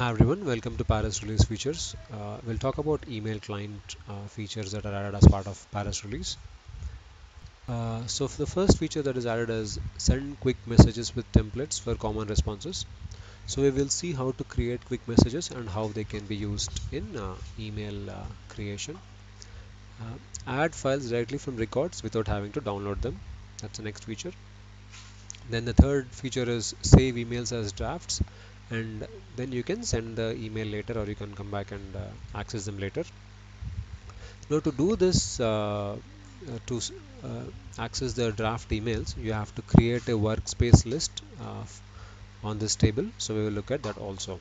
Hi everyone, welcome to Paris Release Features. Uh, we'll talk about email client uh, features that are added as part of Paris Release. Uh, so the first feature that is added is send quick messages with templates for common responses. So we will see how to create quick messages and how they can be used in uh, email uh, creation. Uh, add files directly from records without having to download them. That's the next feature. Then the third feature is save emails as drafts and then you can send the email later or you can come back and uh, access them later. Now to do this uh, uh to uh, access the draft emails you have to create a workspace list uh, on this table. So we will look at that also.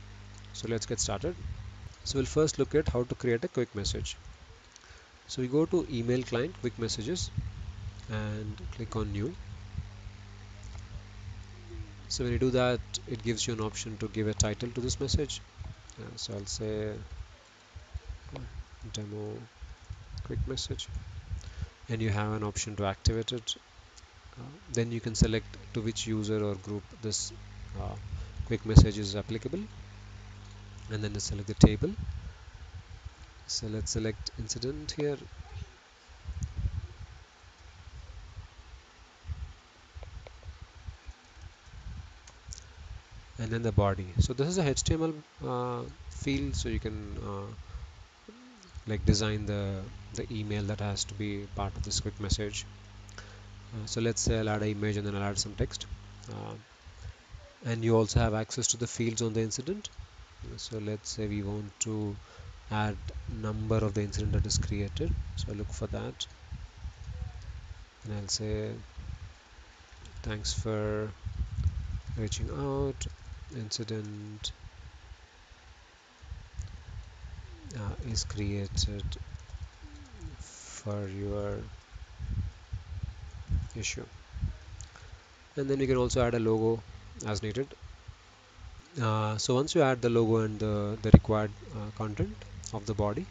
So let's get started. So we'll first look at how to create a quick message. So we go to email client quick messages and click on new so when you do that it gives you an option to give a title to this message. Uh, so I'll say uh, demo quick message. And you have an option to activate it. Uh, then you can select to which user or group this uh, quick message is applicable. And then select the table. So let's select incident here and then the body. So this is a HTML uh, field so you can uh, like design the the email that has to be part of this quick message. Uh, so let's say I'll add an image and then I'll add some text. Uh, and you also have access to the fields on the incident. So let's say we want to add number of the incident that is created. So I look for that. And I'll say thanks for reaching out incident uh, is created for your issue. And then you can also add a logo as needed. Uh, so once you add the logo and the, the required uh, content of the body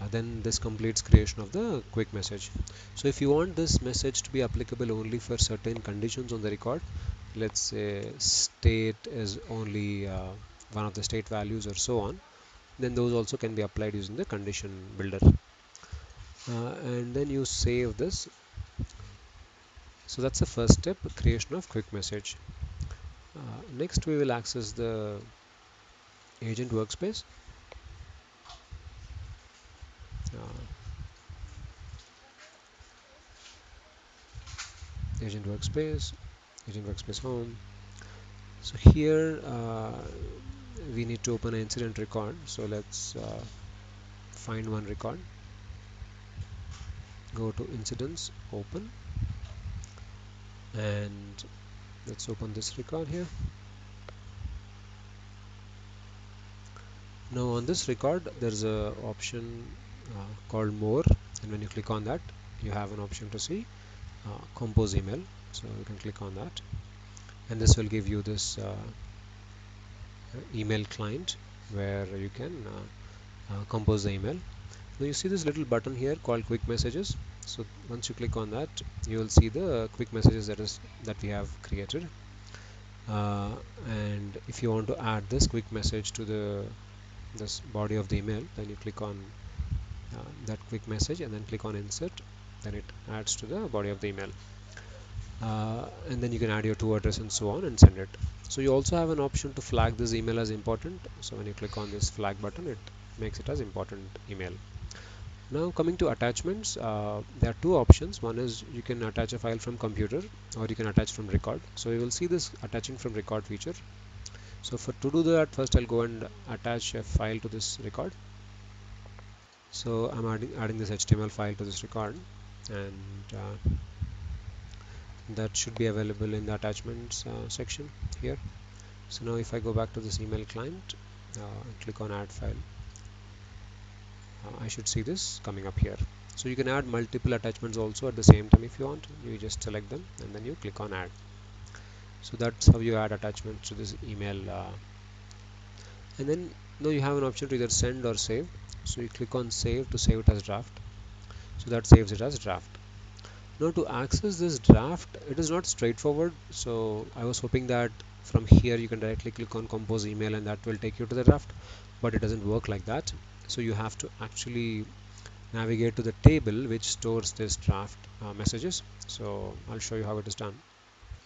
uh, then this completes creation of the quick message. So if you want this message to be applicable only for certain conditions on the record let's say state is only uh, one of the state values or so on then those also can be applied using the condition builder. Uh, and then you save this. So that's the first step creation of quick message. Uh, next we will access the agent workspace. Uh, agent workspace workspace home so here uh, we need to open an incident record. So let's uh, find one record. Go to incidents open. And let's open this record here. Now on this record there's a option uh, called more. And when you click on that you have an option to see uh, compose email so you can click on that. And this will give you this uh, email client where you can uh, uh, compose the email. Now you see this little button here called quick messages. So once you click on that you will see the quick messages that is that we have created. Uh, and if you want to add this quick message to the this body of the email then you click on uh, that quick message and then click on insert. Then it adds to the body of the email uh, and then you can add your to address and so on and send it. So you also have an option to flag this email as important. So when you click on this flag button it makes it as important email. Now coming to attachments uh, there are two options. One is you can attach a file from computer or you can attach from record. So you will see this attaching from record feature. So for to do that first I'll go and attach a file to this record. So I'm adding, adding this HTML file to this record and uh, that should be available in the attachments uh, section here. So now if I go back to this email client uh, click on add file uh, I should see this coming up here. So you can add multiple attachments also at the same time if you want. You just select them and then you click on add. So that's how you add attachments to this email uh, and then now you have an option to either send or save. So you click on save to save it as draft. So that saves it as draft now to access this draft it is not straightforward. So I was hoping that from here you can directly click on compose email and that will take you to the draft but it doesn't work like that. So you have to actually navigate to the table which stores this draft uh, messages. So I'll show you how it is done.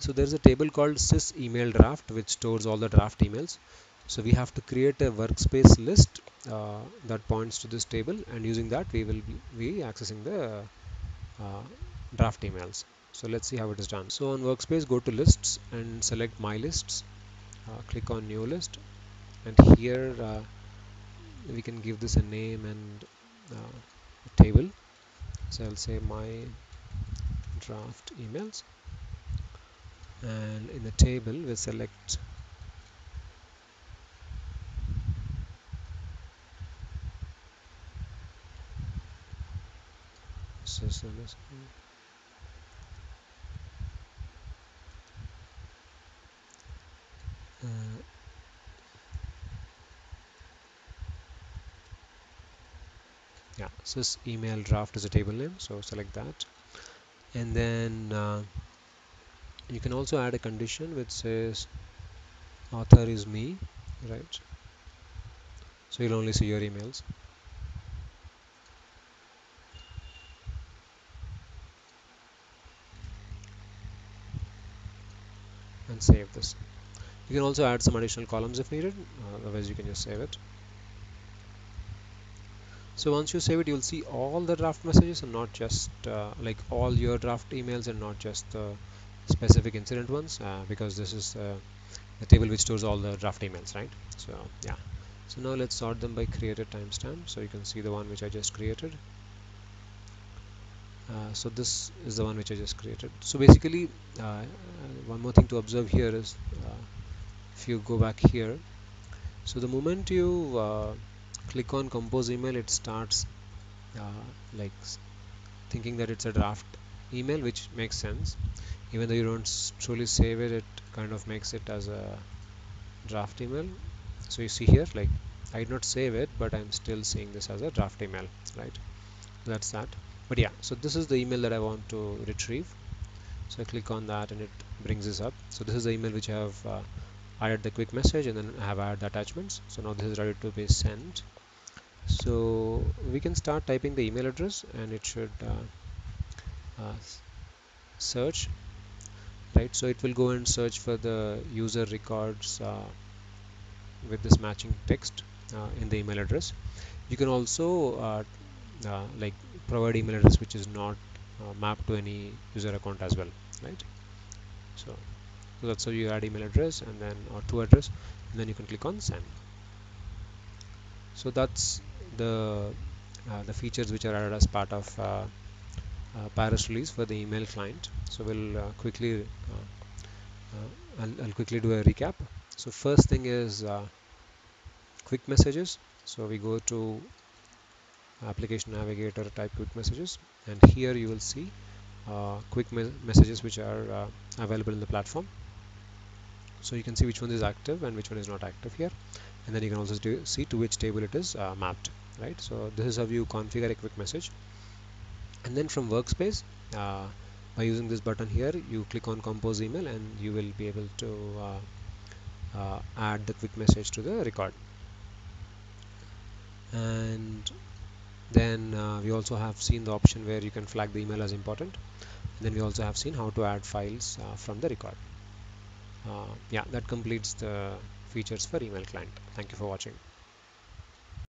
So there's a table called sys email draft which stores all the draft emails. So we have to create a workspace list uh, that points to this table and using that we will be accessing the uh, draft emails. So let's see how it is done. So on workspace go to lists and select my lists. Uh, click on new list. And here uh, we can give this a name and uh, a table. So I'll say my draft emails. And in the table we select yeah sys email draft is a table name so select that. And then uh, you can also add a condition which says author is me right? So you'll only see your emails. And save this. You can also add some additional columns if needed uh, otherwise you can just save it so once you save it you'll see all the draft messages and not just uh, like all your draft emails and not just the specific incident ones uh, because this is uh, the table which stores all the draft emails right? So yeah. So now let's sort them by created timestamp. So you can see the one which I just created. Uh, so this is the one which I just created. So basically uh, uh, one more thing to observe here is if you go back here. So the moment you click on compose email it starts like thinking that it's a draft email which makes sense. Even though you don't truly save it it kind of makes it as a draft email. So you see here like I did not save it but I'm still seeing this as a draft email right? That's that. But yeah so this is the email that I want to retrieve. So I click on that and it brings this up. So this is the email which I have uh, added the quick message and then I have added the attachments. So now this is ready to be sent. So we can start typing the email address and it should uh, uh, search right? So it will go and search for the user records uh, with this matching text uh, in the email address. You can also uh, uh, like provide email address which is not mapped to any user account as well right? So, so that's how you add email address and then or to address and then you can click on send. So that's the uh, the features which are added as part of uh, uh, Paris release for the email client. So we'll uh, quickly uh, uh, I'll, I'll, quickly do a recap. So first thing is quick messages. So we go to application navigator type quick messages and here you will see quick me messages which are available in the platform so you can see which one is active and which one is not active here. And then you can also see to which table it is uh, mapped right? So this is how you configure a quick message. And then from workspace uh, by using this button here you click on compose email and you will be able to uh, uh add the quick message to the record. And then uh, we also have seen the option where you can flag the email as important. And then we also have seen how to add files uh, from the record Uh, yeah that completes the features for email client. Thank you for watching